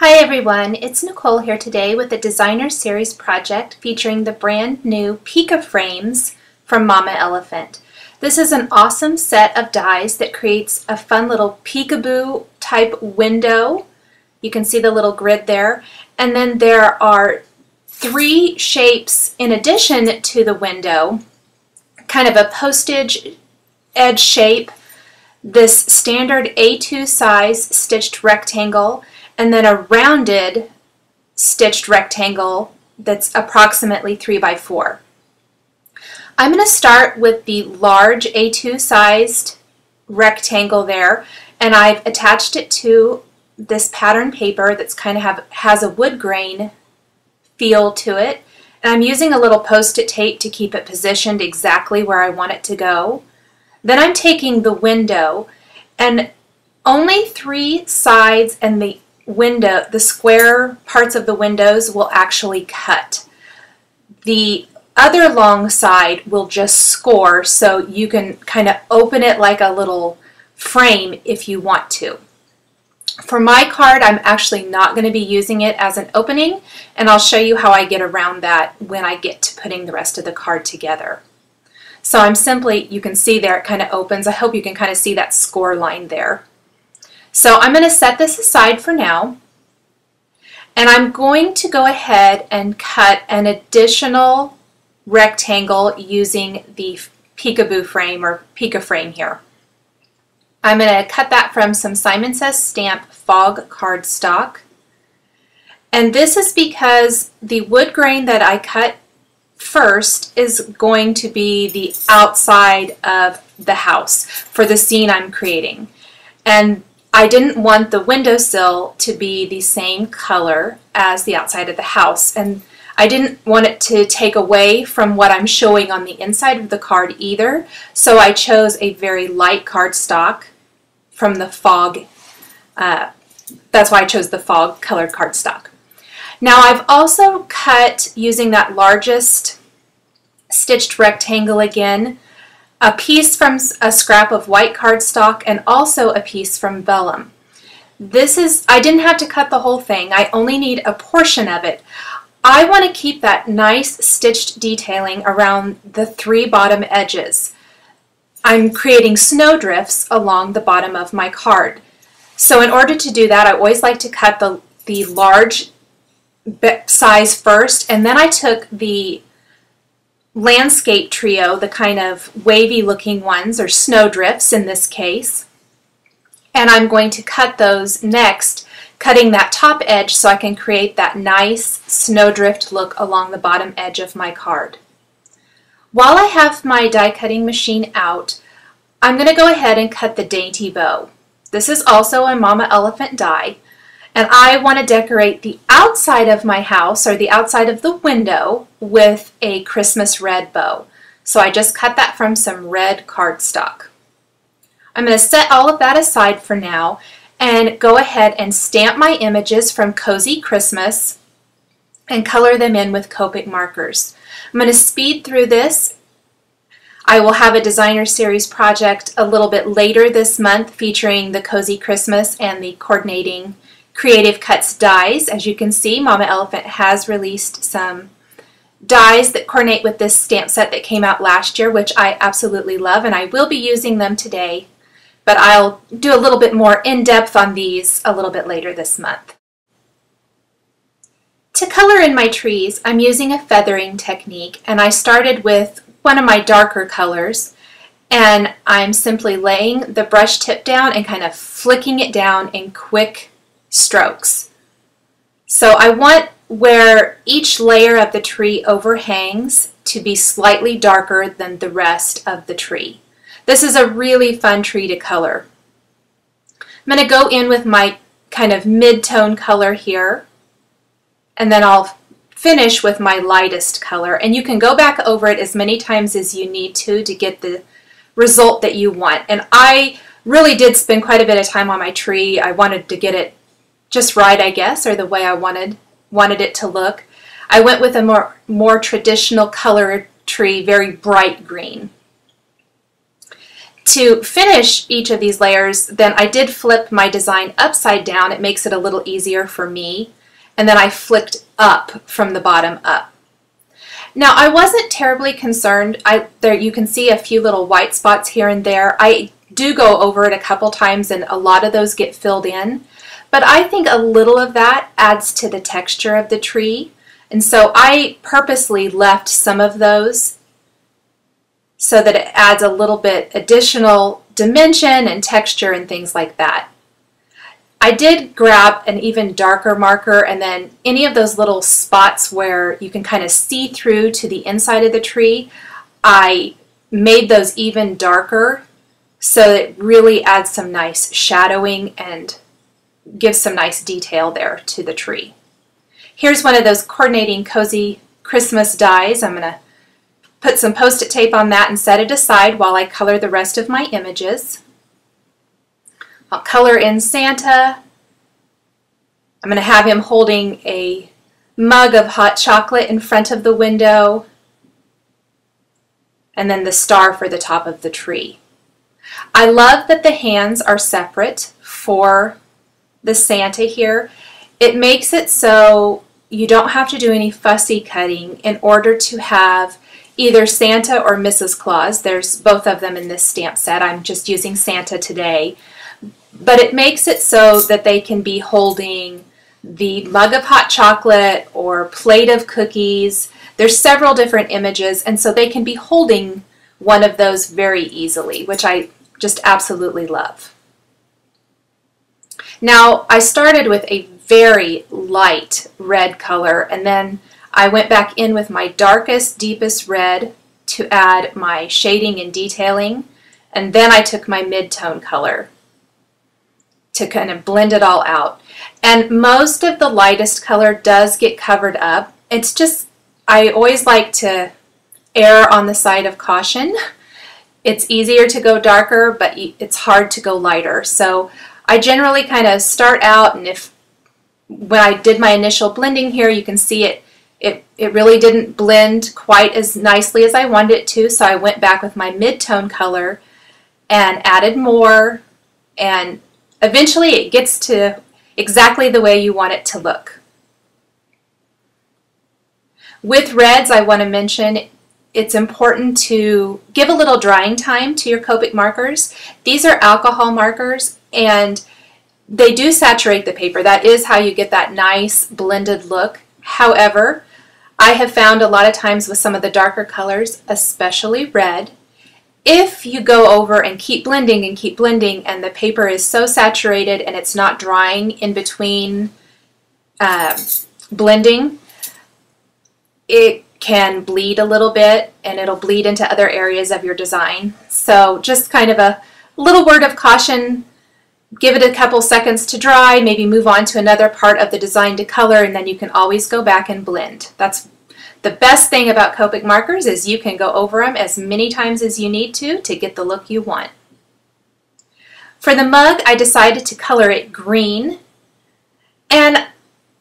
Hi everyone, it's Nichol here today with a Designer Series project featuring the brand new Peek A frames from Mama Elephant. This is an awesome set of dies that creates a fun little peekaboo type window. You can see the little grid there. And then there are three shapes in addition to the window, kind of a postage edge shape, this standard A2 size stitched rectangle, and then a rounded stitched rectangle that's approximately 3 by 4. I'm going to start with the large A2 sized rectangle there and I've attached it to this pattern paper that's kind of have, has a wood grain feel to it. And I'm using a little post-it tape to keep it positioned exactly where I want it to go. Then I'm taking the window and only three sides and the window, the square parts of the windows will actually cut. The other long side will just score so you can kind of open it like a little frame if you want to. For my card, I'm actually not going to be using it as an opening, and I'll show you how I get around that when I get to putting the rest of the card together. So I'm simply, you can see there it kind of opens. I hope you can kind of see that score line there. So I'm going to set this aside for now. And I'm going to go ahead and cut an additional rectangle using the peekaboo frame or Peek A frame here. I'm going to cut that from some Simon Says Stamp Fog cardstock. And this is because the wood grain that I cut first is going to be the outside of the house for the scene I'm creating. And I didn't want the windowsill to be the same color as the outside of the house. And I didn't want it to take away from what I'm showing on the inside of the card either. So I chose a very light cardstock from the fog. Uh, that's why I chose the fog colored cardstock. Now I've also cut using that largest stitched rectangle again, a piece from a scrap of white cardstock and also a piece from vellum. This is, I didn't have to cut the whole thing, I only need a portion of it. I want to keep that nice stitched detailing around the three bottom edges. I'm creating snowdrifts along the bottom of my card. So in order to do that, I always like to cut the, the large size first, and then I took the landscape trio, the kind of wavy looking ones, or snowdrifts in this case, and I'm going to cut those next, cutting that top edge so I can create that nice snowdrift look along the bottom edge of my card. While I have my die cutting machine out, I'm going to go ahead and cut the dainty bow. This is also a Mama Elephant die, and I want to decorate the outside of my house or the outside of the window with a Christmas red bow. So I just cut that from some red cardstock. I'm going to set all of that aside for now and go ahead and stamp my images from Cozy Christmas and color them in with Copic markers. I'm going to speed through this. I will have a designer series project a little bit later this month featuring the Cozy Christmas and the coordinating Creative Cuts dies. As you can see, Mama Elephant has released some dies that coordinate with this stamp set that came out last year, which I absolutely love, and I will be using them today, but I'll do a little bit more in-depth on these a little bit later this month. To color in my trees, I'm using a feathering technique, and I started with one of my darker colors, and I'm simply laying the brush tip down and kind of flicking it down in quick strokes. So I want where each layer of the tree overhangs to be slightly darker than the rest of the tree. This is a really fun tree to color. I'm going to go in with my kind of mid-tone color here and then I'll finish with my lightest color and you can go back over it as many times as you need to to get the result that you want and I really did spend quite a bit of time on my tree I wanted to get it just right I guess or the way I wanted wanted it to look I went with a more more traditional color tree very bright green To finish each of these layers, then I did flip my design upside down. It makes it a little easier for me. And then I flicked up from the bottom up. Now I wasn't terribly concerned. I there you can see a few little white spots here and there. I do go over it a couple times and a lot of those get filled in. But I think a little of that adds to the texture of the tree. And so I purposely left some of those so that it adds a little bit additional dimension and texture and things like that. I did grab an even darker marker and then any of those little spots where you can kind of see through to the inside of the tree, I made those even darker so it really adds some nice shadowing and gives some nice detail there to the tree. Here's one of those coordinating cozy Christmas dies. I'm going to Put some post-it tape on that and set it aside while I color the rest of my images. I'll color in Santa. I'm going to have him holding a mug of hot chocolate in front of the window and then the star for the top of the tree. I love that the hands are separate for the Santa here. It makes it so you don't have to do any fussy cutting in order to have either Santa or Mrs. Claus. There's both of them in this stamp set. I'm just using Santa today. But it makes it so that they can be holding the mug of hot chocolate or plate of cookies. There's several different images, and so they can be holding one of those very easily, which I just absolutely love. Now, I started with a very light red color, and then I went back in with my darkest, deepest red to add my shading and detailing. And then I took my mid-tone color to kind of blend it all out. And most of the lightest color does get covered up. It's just, I always like to err on the side of caution. It's easier to go darker, but it's hard to go lighter. So I generally kind of start out and if when I did my initial blending here, you can see it it, it really didn't blend quite as nicely as I wanted it to, so I went back with my mid-tone color and added more, and eventually it gets to exactly the way you want it to look. With reds, I want to mention it's important to give a little drying time to your Copic markers. These are alcohol markers, and they do saturate the paper. That is how you get that nice blended look. However, I have found a lot of times with some of the darker colors, especially red, if you go over and keep blending and keep blending and the paper is so saturated and it's not drying in between uh, blending, it can bleed a little bit and it'll bleed into other areas of your design. So just kind of a little word of caution give it a couple seconds to dry, maybe move on to another part of the design to color, and then you can always go back and blend. That's the best thing about Copic markers is you can go over them as many times as you need to to get the look you want. For the mug, I decided to color it green, and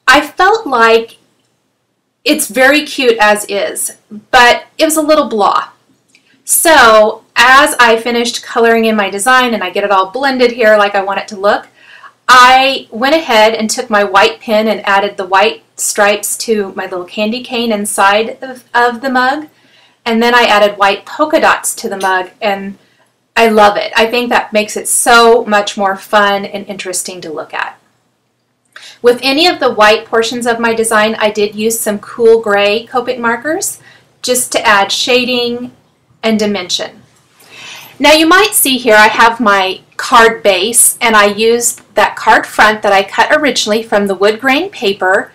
I felt like it's very cute as is, but it was a little blah. So as I finished coloring in my design and I get it all blended here like I want it to look, I went ahead and took my white pen and added the white stripes to my little candy cane inside of, of the mug. And then I added white polka dots to the mug and I love it. I think that makes it so much more fun and interesting to look at. With any of the white portions of my design, I did use some cool gray Copic markers just to add shading and dimension. Now you might see here I have my card base and I used that card front that I cut originally from the wood grain paper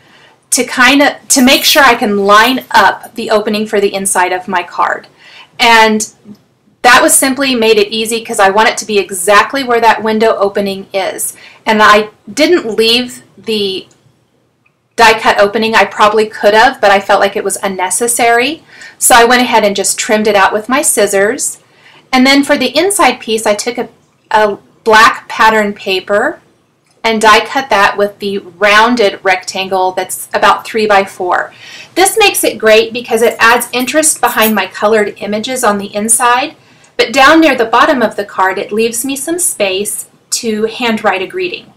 to kind of to make sure I can line up the opening for the inside of my card. And that was simply made it easy because I want it to be exactly where that window opening is. And I didn't leave the die cut opening. I probably could have, but I felt like it was unnecessary. So I went ahead and just trimmed it out with my scissors. And then for the inside piece, I took a, a black pattern paper and die cut that with the rounded rectangle that's about 3 by 4. This makes it great because it adds interest behind my colored images on the inside, But down near the bottom of the card, it leaves me some space to handwrite a greeting.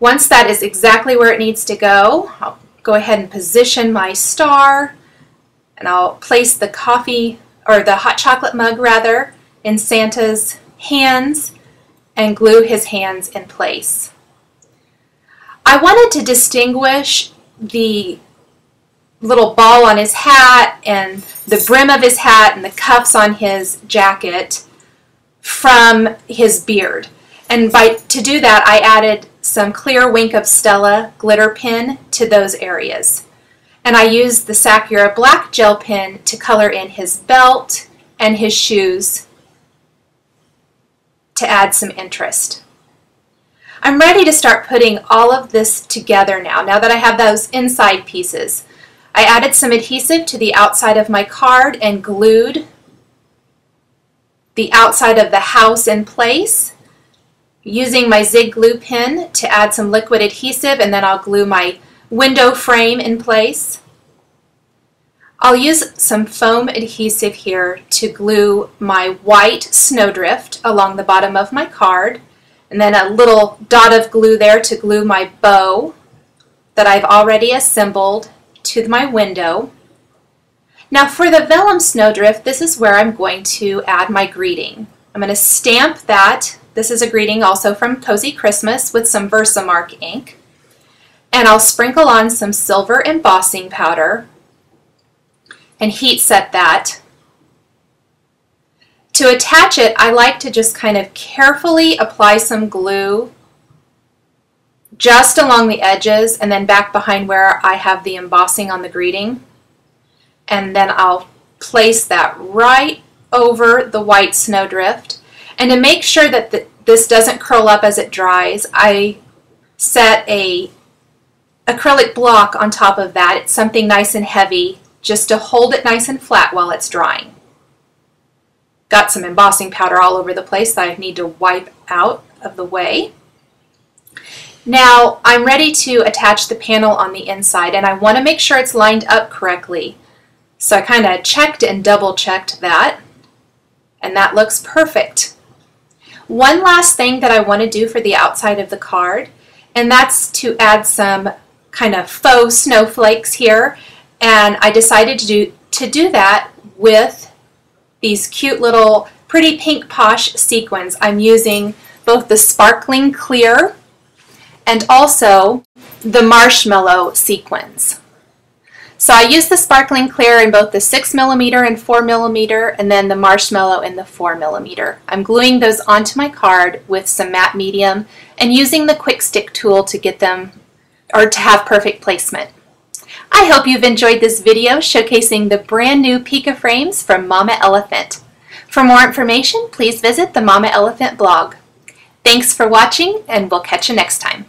Once that is exactly where it needs to go, I'll go ahead and position my star and I'll place the coffee or the hot chocolate mug rather in Santa's hands and glue his hands in place. I wanted to distinguish the little ball on his hat and the brim of his hat and the cuffs on his jacket from his beard. And by to do that, I added some clear Wink of Stella glitter pen to those areas. And I used the Sakura black gel pen to color in his belt and his shoes to add some interest. I'm ready to start putting all of this together now, now that I have those inside pieces. I added some adhesive to the outside of my card and glued the outside of the house in place using my Zig glue pen to add some liquid adhesive and then I'll glue my window frame in place. I'll use some foam adhesive here to glue my white snowdrift along the bottom of my card and then a little dot of glue there to glue my bow that I've already assembled to my window. Now for the vellum snowdrift, this is where I'm going to add my greeting. I'm going to stamp that. This is a greeting also from Cozy Christmas with some Versamark ink. And I'll sprinkle on some silver embossing powder and heat set that. To attach it, I like to just kind of carefully apply some glue just along the edges and then back behind where I have the embossing on the greeting. And then I'll place that right over the white snowdrift. And to make sure that the, this doesn't curl up as it dries, I set a acrylic block on top of that. It's something nice and heavy just to hold it nice and flat while it's drying. Got some embossing powder all over the place that I need to wipe out of the way. Now I'm ready to attach the panel on the inside and I want to make sure it's lined up correctly. So I kind of checked and double checked that and that looks perfect. One last thing that I want to do for the outside of the card and that's to add some kind of faux snowflakes here and I decided to do, to do that with these cute little pretty pink posh sequins. I'm using both the sparkling clear and also the marshmallow sequins. So I used the sparkling clear in both the 6 millimeter and 4 millimeter, and then the marshmallow in the 4 millimeter. I'm gluing those onto my card with some matte medium and using the quick stick tool to get them or to have perfect placement. I hope you've enjoyed this video showcasing the brand new Peek A frames from Mama Elephant. For more information, please visit the Mama Elephant blog. Thanks for watching, and we'll catch you next time.